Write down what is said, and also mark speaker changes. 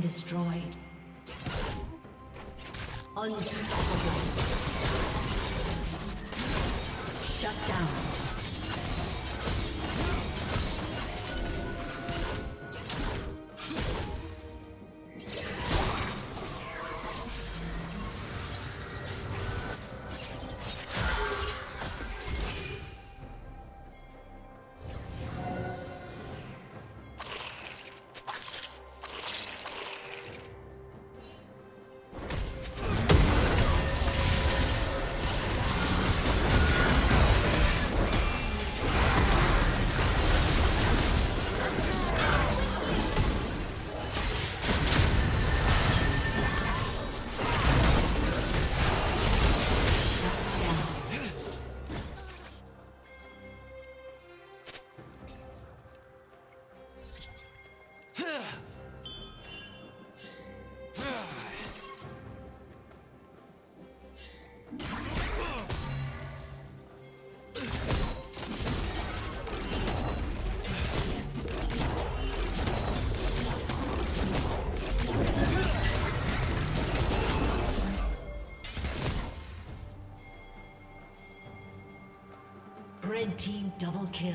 Speaker 1: Destroyed. Unstoppable. Shut down. Double kill.